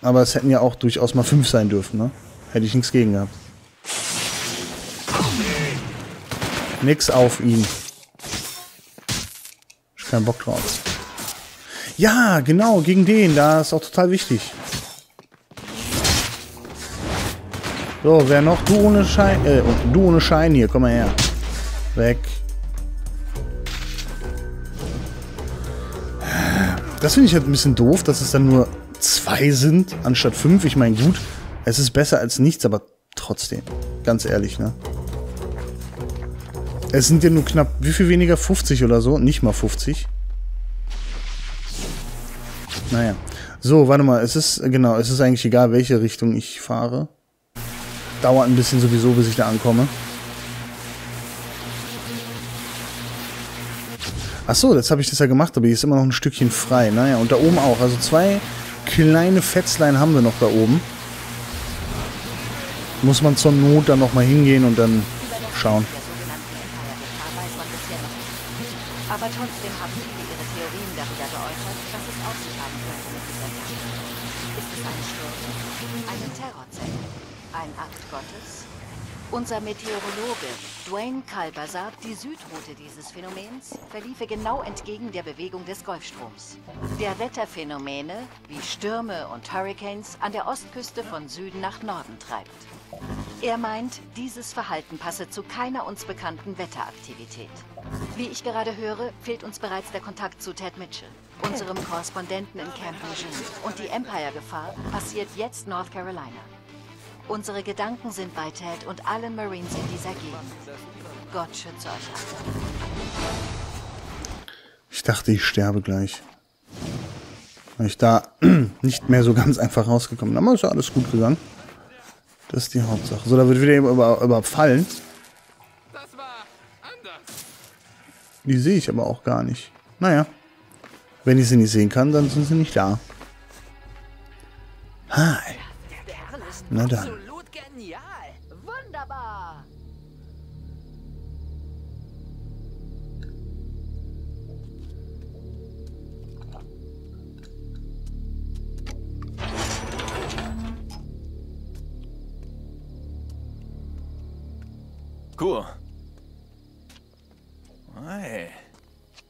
Aber es hätten ja auch durchaus mal fünf sein dürfen, ne? Hätte ich nichts gegen gehabt. Nix auf ihn. Ich keinen Bock drauf. Ja, genau, gegen den. Da ist auch total wichtig. So, wer noch? Du ohne Schein. Äh, du ohne Schein hier. Komm mal her. Weg. Das finde ich halt ein bisschen doof, dass es dann nur zwei sind, anstatt fünf. Ich meine, gut, es ist besser als nichts, aber trotzdem. Ganz ehrlich, ne? Es sind ja nur knapp, wie viel weniger? 50 oder so? Nicht mal 50. Naja. So, warte mal. Es ist, genau, es ist eigentlich egal, welche Richtung ich fahre. Dauert ein bisschen sowieso, bis ich da ankomme. Achso, jetzt habe ich das ja gemacht, aber hier ist immer noch ein Stückchen frei. Naja, und da oben auch. Also zwei kleine Fetzlein haben wir noch da oben. Muss man zur Not dann nochmal hingehen und dann schauen. Aber trotzdem haben viele ihre Theorien darüber geäußert, was es auf sich haben könnte mit dieser Jagd. Ist es ein Sturm? Eine Terrorzelle? Ein Akt Gottes? Unser Meteorologe Dwayne Kalber sagt, die Südroute dieses Phänomens verliefe genau entgegen der Bewegung des Golfstroms, der Wetterphänomene wie Stürme und Hurricanes an der Ostküste von Süden nach Norden treibt. Er meint, dieses Verhalten passe zu keiner uns bekannten Wetteraktivität. Wie ich gerade höre, fehlt uns bereits der Kontakt zu Ted Mitchell, unserem Korrespondenten in Camp Lejeune. Und die Empire-Gefahr passiert jetzt North Carolina. Unsere Gedanken sind bei Ted und allen Marines in dieser Gegend. Gott schütze euch alle. Ich dachte, ich sterbe gleich. Weil ich da nicht mehr so ganz einfach rausgekommen bin. Aber ist ja alles gut gegangen. Das ist die Hauptsache. So, da wird wieder über, überfallen. Die sehe ich aber auch gar nicht. Naja. Wenn ich sie nicht sehen kann, dann sind sie nicht da. Hi. Na dann. Absolut genial. Wunderbar. Cool. Hey.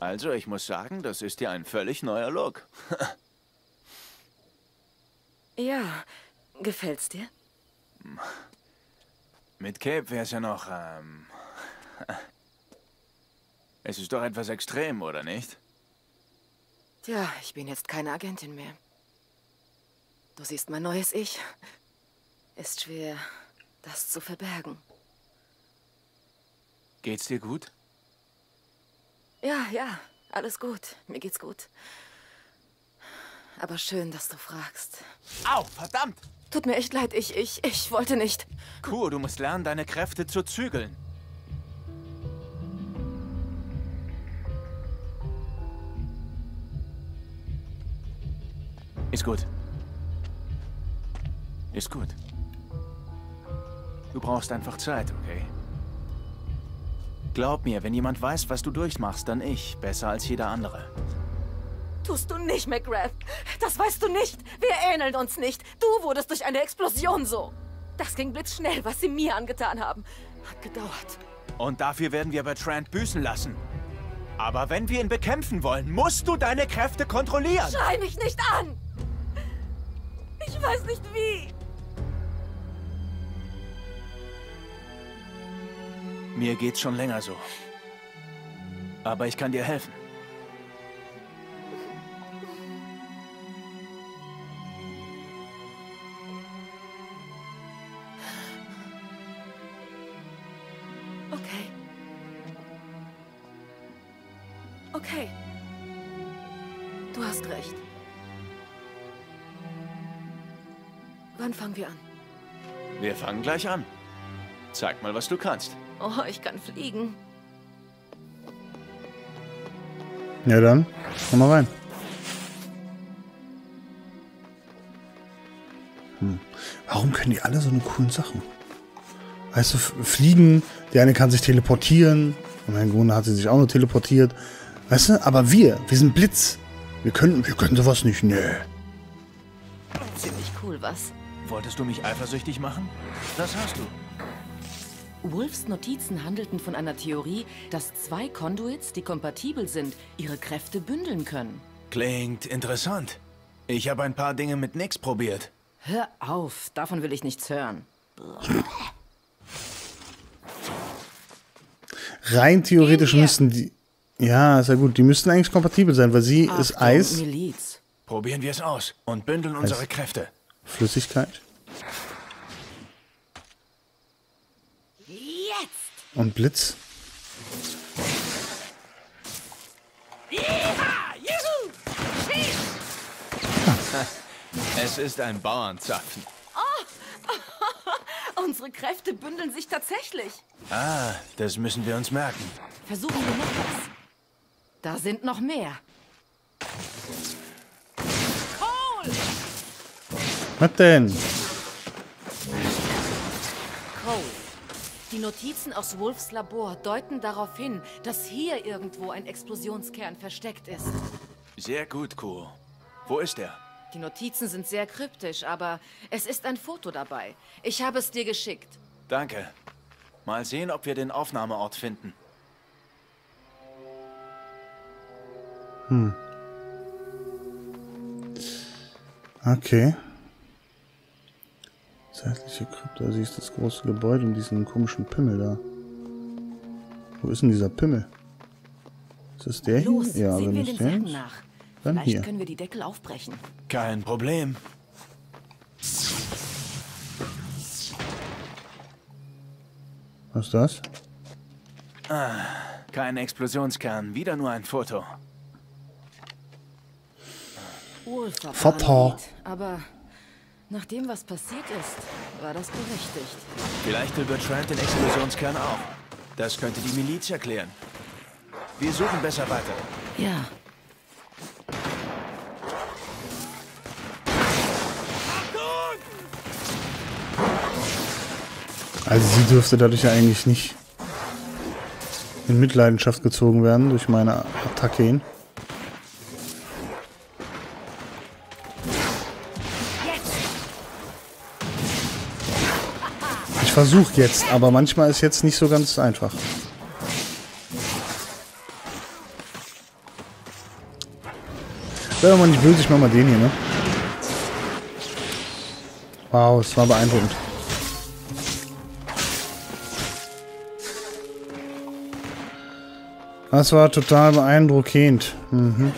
Also, ich muss sagen, das ist ja ein völlig neuer Look. Ja, gefällt's dir? Mit Cape wäre es ja noch, ähm... Es ist doch etwas extrem, oder nicht? Tja, ich bin jetzt keine Agentin mehr. Du siehst mein neues Ich. Ist schwer, das zu verbergen. Geht's dir gut? Ja, ja, alles gut. Mir geht's gut. Aber schön, dass du fragst. Au, verdammt! Tut mir echt leid, ich, ich, ich wollte nicht. Cool, du musst lernen, deine Kräfte zu zügeln. Ist gut. Ist gut. Du brauchst einfach Zeit, okay? Glaub mir, wenn jemand weiß, was du durchmachst, dann ich. Besser als jeder andere. Tust du nicht, McGrath. Das weißt du nicht. Wir ähneln uns nicht. Du wurdest durch eine Explosion so. Das ging blitzschnell, was sie mir angetan haben. Hat gedauert. Und dafür werden wir Bertrand büßen lassen. Aber wenn wir ihn bekämpfen wollen, musst du deine Kräfte kontrollieren. Schrei mich nicht an! Ich weiß nicht wie. Mir geht's schon länger so. Aber ich kann dir helfen. Wann fangen wir an? Wir fangen gleich an. Zeig mal, was du kannst. Oh, ich kann fliegen. Ja dann, komm mal rein. Hm. Warum können die alle so eine coolen Sachen? Weißt du, fliegen, der eine kann sich teleportieren. Und mein Grunde hat sie sich auch nur teleportiert. Weißt du, aber wir, wir sind Blitz. Wir können, wir können sowas nicht. Nee. Ziemlich cool, was? Wolltest du mich eifersüchtig machen? Das hast du. Wolfs Notizen handelten von einer Theorie, dass zwei Conduits, die kompatibel sind, ihre Kräfte bündeln können. Klingt interessant. Ich habe ein paar Dinge mit Nix probiert. Hör auf, davon will ich nichts hören. Rein theoretisch müssten die. Ja, ist ja gut. Die müssten eigentlich kompatibel sein, weil sie ist Achtung, Eis, Miliz. Probieren wir es aus und bündeln unsere Kräfte. Flüssigkeit Jetzt! und Blitz. Es ist ein Bauernzapfen. Unsere Kräfte bündeln sich tatsächlich. Ah, das müssen wir uns merken. Versuchen wir noch was. Da sind noch mehr. Cole! Was denn? Cole. Die Notizen aus Wolfs Labor deuten darauf hin, dass hier irgendwo ein Explosionskern versteckt ist. Sehr gut, Kuo. Wo ist er? Die Notizen sind sehr kryptisch, aber es ist ein Foto dabei. Ich habe es dir geschickt. Danke. Mal sehen, ob wir den Aufnahmeort finden. Okay. Zärtliche Krypta, sie ist das große Gebäude und diesen komischen Pimmel da. Wo ist denn dieser Pimmel? Ist das der Los, hier? Ja, wenn nicht den der ist. nach. Dann Vielleicht hier. können wir die Deckel aufbrechen. Kein Problem. Was ist das? Kein Explosionskern, wieder nur ein Foto. Vater. aber nach dem, was passiert ist, war das berechtigt. Vielleicht will Bertrand den Explosionskern auch. Das könnte die Miliz erklären. Wir suchen besser weiter. Ja, Also sie dürfte dadurch ja eigentlich nicht in Mitleidenschaft gezogen werden durch meine Attacke hin. Versuche jetzt, aber manchmal ist jetzt nicht so ganz einfach. Sei mal nicht böse, ich mach mal den hier, ne? Wow, es war beeindruckend. Das war total beeindruckend. Mhm.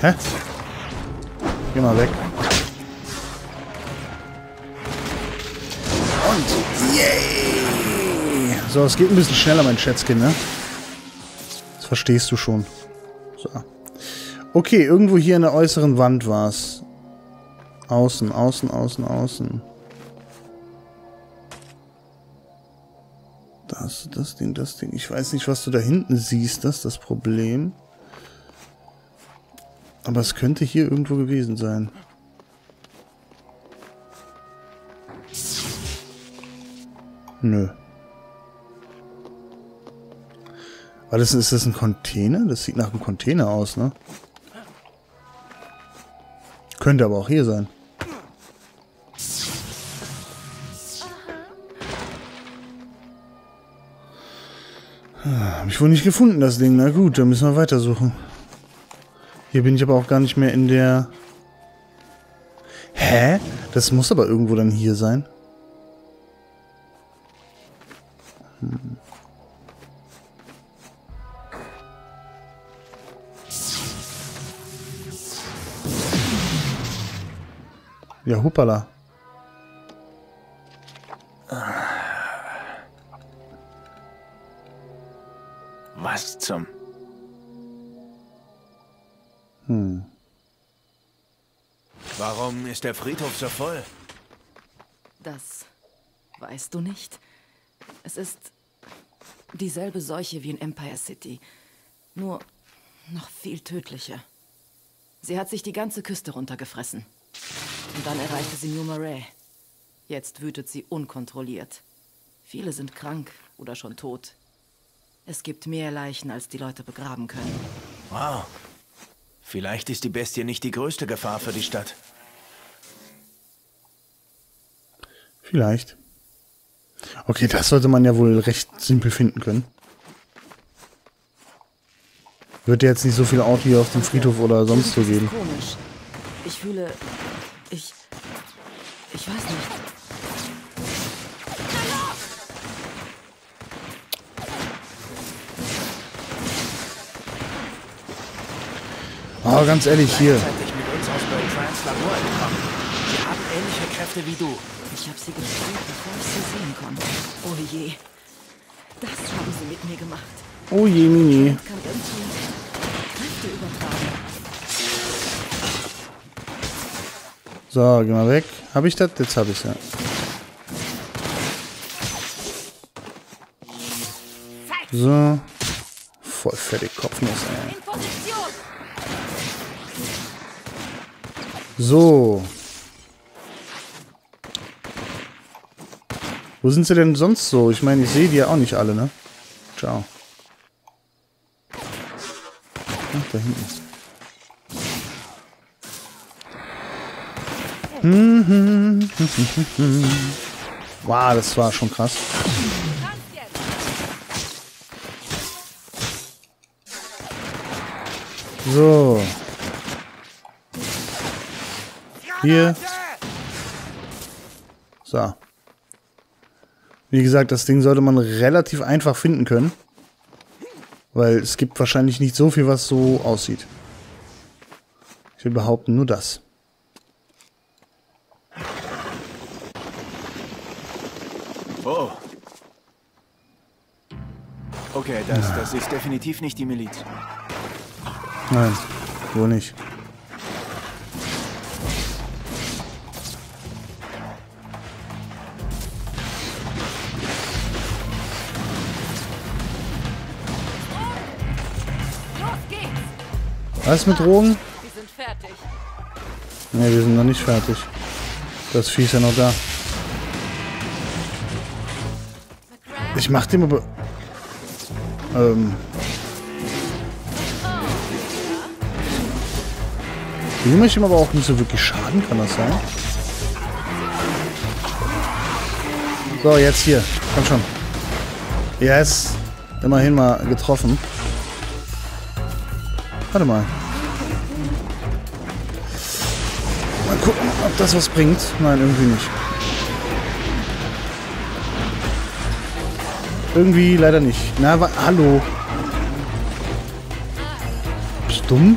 Hä? Geh mal weg. Und yay! So, es geht ein bisschen schneller, mein Schätzchen, ne? Das verstehst du schon. So. Okay, irgendwo hier in der äußeren Wand war es. Außen, außen, außen, außen. Das, das Ding, das Ding. Ich weiß nicht, was du da hinten siehst. Das ist das Problem. Aber es könnte hier irgendwo gewesen sein. Nö. War das, ist das ein Container? Das sieht nach einem Container aus, ne? Könnte aber auch hier sein. Habe ich wohl nicht gefunden, das Ding. Na gut, dann müssen wir weitersuchen. Hier bin ich aber auch gar nicht mehr in der... Hä? Das muss aber irgendwo dann hier sein. Hm. Ja, hoppala. Was zum... Hm. Warum ist der Friedhof so voll? das weißt du nicht. Es ist dieselbe Seuche wie in Empire City, nur noch viel tödlicher. Sie hat sich die ganze Küste runtergefressen. Und dann erreichte sie New Marais. Jetzt wütet sie unkontrolliert. Viele sind krank oder schon tot. Es gibt mehr Leichen, als die Leute begraben können. Wow. Vielleicht ist die Bestie nicht die größte Gefahr für die Stadt. Vielleicht. Okay, das sollte man ja wohl recht simpel finden können. Wird jetzt nicht so viel Auto hier auf dem Friedhof oder sonst so geben. komisch. Ich fühle. Ich. Ich weiß nicht. Oh, ganz ehrlich, hier. Sie haben ähnliche Kräfte wie du. Ich habe sie gespielt, bevor ich sie sehen konnte. Oh je. Das haben sie mit mir gemacht. Oh je, Mini. Ich kann irgendwie Kräfte übertragen. So, geh mal weg. Hab ich das? Jetzt hab ich's ja. So. Voll fertig, Kopfnuss, ey. In Position! So. Wo sind sie denn sonst so? Ich meine, ich sehe die ja auch nicht alle, ne? Ciao. Ach, da hinten. Wow, das war schon krass. So. Hier. So. Wie gesagt, das Ding sollte man relativ einfach finden können. Weil es gibt wahrscheinlich nicht so viel, was so aussieht. Ich will behaupten, nur das. Oh. Okay, das, das ist definitiv nicht die Miliz. Nein, wohl nicht. Was mit Drogen? Ne, wir sind noch nicht fertig. Das Vieh ist ja noch da. Ich mach dem aber... Ähm... Ich möchte ihm aber auch nicht so wirklich schaden, kann das sein? So, jetzt hier. Komm schon. Yes. Immerhin mal getroffen. Warte mal. Mal gucken, ob das was bringt. Nein, irgendwie nicht. Irgendwie leider nicht. Na, hallo. Bist du dumm?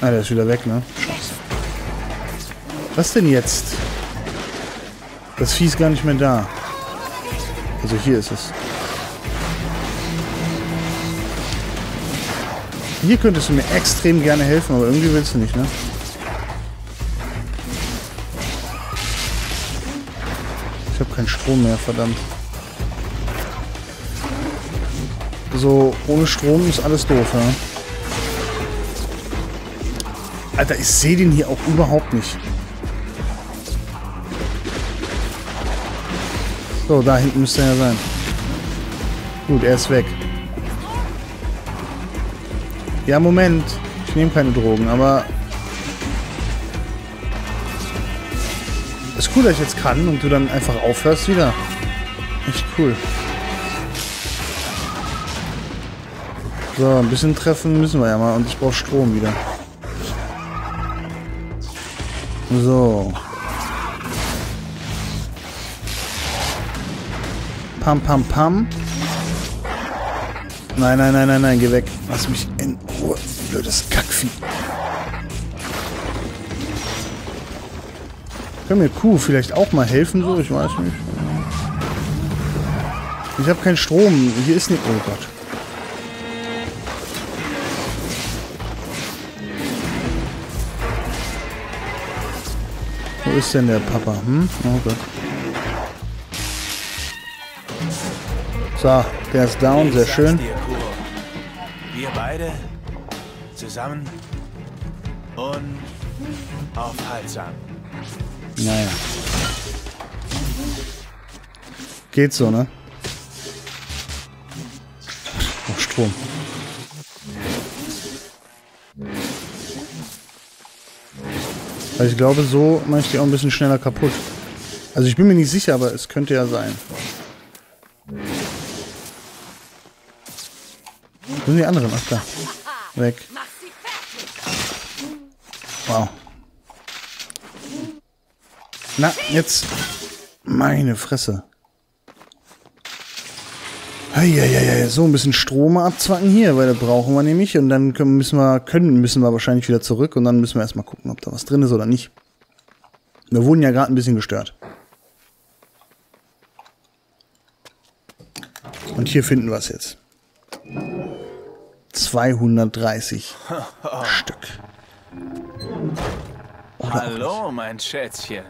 Ah, der ist wieder weg, ne? Scheiße. Was denn jetzt? Das Vieh ist gar nicht mehr da. Also hier ist es. Hier könntest du mir extrem gerne helfen, aber irgendwie willst du nicht, ne? Ich habe keinen Strom mehr, verdammt. So, ohne Strom ist alles doof, ja? Alter, ich sehe den hier auch überhaupt nicht. So, da hinten müsste er ja sein. Gut, er ist weg. Ja, Moment. Ich nehme keine Drogen, aber... Ist cool, dass ich jetzt kann und du dann einfach aufhörst wieder. Echt cool. So, ein bisschen treffen müssen wir ja mal und ich brauche Strom wieder. So. Pam, pam, pam. Nein, nein, nein, nein, nein, geh weg. Lass mich in Ruhe. Blödes Kackvieh. Kann mir Kuh vielleicht auch mal helfen, so? Ich weiß nicht. Ich habe keinen Strom. Hier ist nicht... Oh Gott. Wo ist denn der Papa? Hm? Oh Gott. So, der ist down, sehr schön. Beide zusammen und aufhaltsam. Naja. Geht so, ne? Oh, Strom. Also ich glaube, so mache ich die auch ein bisschen schneller kaputt. Also ich bin mir nicht sicher, aber es könnte ja sein. Wo sind die anderen? Ach da. Weg. Wow. Na, jetzt. Meine Fresse. Eieiei, so ein bisschen Strom abzwacken hier, weil das brauchen wir nämlich. Und dann können, müssen wir, können, müssen wir wahrscheinlich wieder zurück und dann müssen wir erstmal gucken, ob da was drin ist oder nicht. Wir wurden ja gerade ein bisschen gestört. Und hier finden wir es jetzt. 230 Stück. Hallo, mein Schätzchen.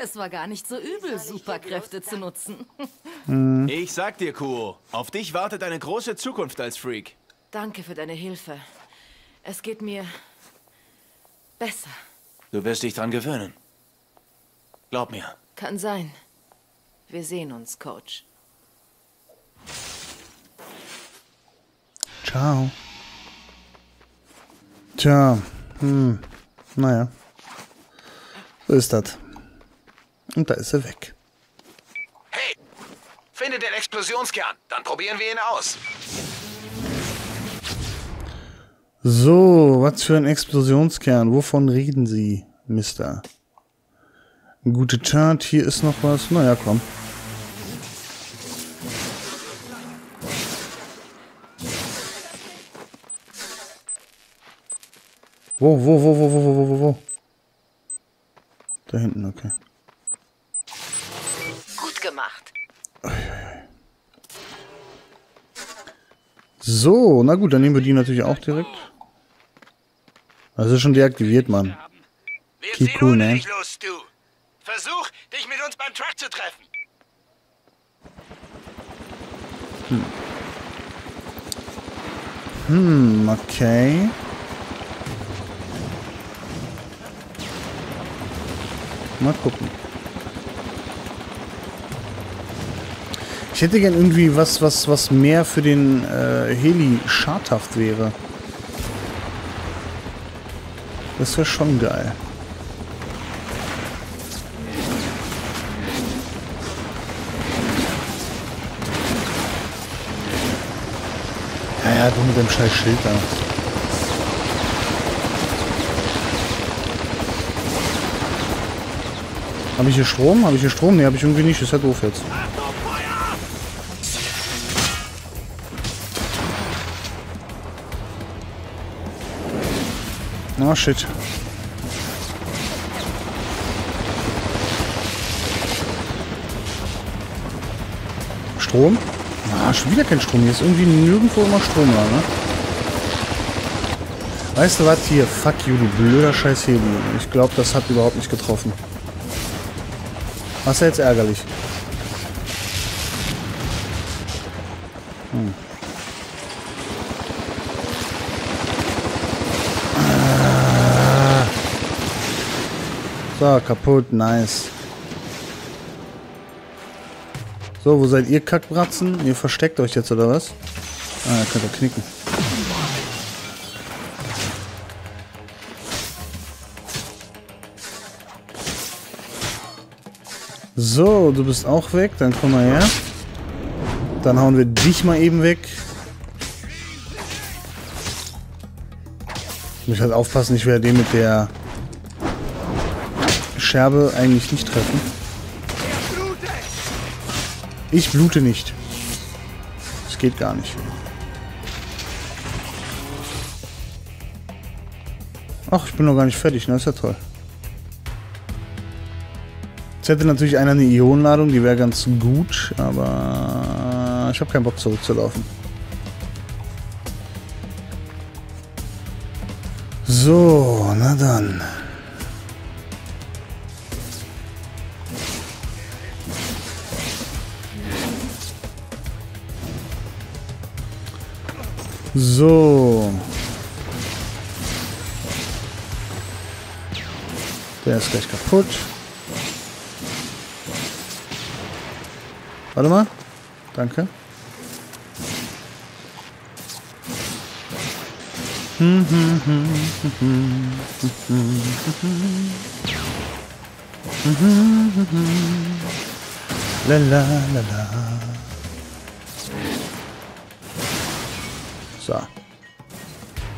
Es war gar nicht so übel, Superkräfte zu nutzen. Ich sag dir, Kuo, auf dich wartet eine große Zukunft als Freak. Danke für deine Hilfe. Es geht mir besser. Du wirst dich dran gewöhnen. Glaub mir. Kann sein. Wir sehen uns, Coach. Ciao. Tja, hm, naja. So ist das. Und da ist er weg. Hey, finde den Explosionskern. Dann probieren wir ihn aus. So, was für ein Explosionskern. Wovon reden Sie, Mister? Gute Chart, hier ist noch was. Naja, komm. Wo, wo, wo, wo, wo, wo, wo, wo? wo? Da hinten, okay. Gut gemacht. So, na gut, dann nehmen wir die natürlich auch direkt. Das ist schon deaktiviert, Mann. Keep cool, ne? Los. Versuch, dich mit uns beim Truck zu treffen. Hm. Hm, okay. Mal gucken. Ich hätte gern irgendwie was, was, was mehr für den äh, Heli schadhaft wäre. Das wäre schon geil. Ja, ja, du mit dem scheiß Schild da. Habe ich hier Strom? Habe ich hier Strom? Ne, habe ich irgendwie nicht. Ist ja doof jetzt. Na, shit. Strom? Ah, schon wieder kein Strom. Hier ist irgendwie nirgendwo immer Strom da, ne? Weißt du was? Hier, fuck you, du blöder scheiß Heli. Ich glaube, das hat überhaupt nicht getroffen. Was ist jetzt ärgerlich? Hm. Ah. So, kaputt, nice. So, wo seid ihr Kackbratzen? Ihr versteckt euch jetzt, oder was? Ah, könnt ihr knicken. So, du bist auch weg. Dann komm mal her. Dann hauen wir dich mal eben weg. Ich muss halt aufpassen, ich werde den mit der Scherbe eigentlich nicht treffen. Ich blute nicht. Das geht gar nicht. Ach, ich bin noch gar nicht fertig, ne? Ist ja toll. Jetzt hätte natürlich einer eine Ionenladung, die wäre ganz gut, aber ich habe keinen Bock zurückzulaufen. So, na dann. So. Der ist gleich kaputt. Warte mal. Danke. La la la la. So.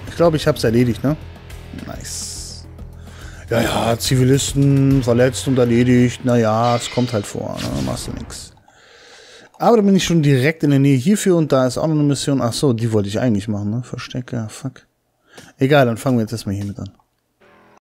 Ich glaube, ich habe es erledigt, ne? Nice. Ja, ja, Zivilisten verletzt und erledigt. Naja, es kommt halt vor, ne? Machst du nix. Aber da bin ich schon direkt in der Nähe hierfür und da ist auch noch eine Mission. Ach so, die wollte ich eigentlich machen, ne? Verstecke, fuck. Egal, dann fangen wir jetzt erstmal hiermit an.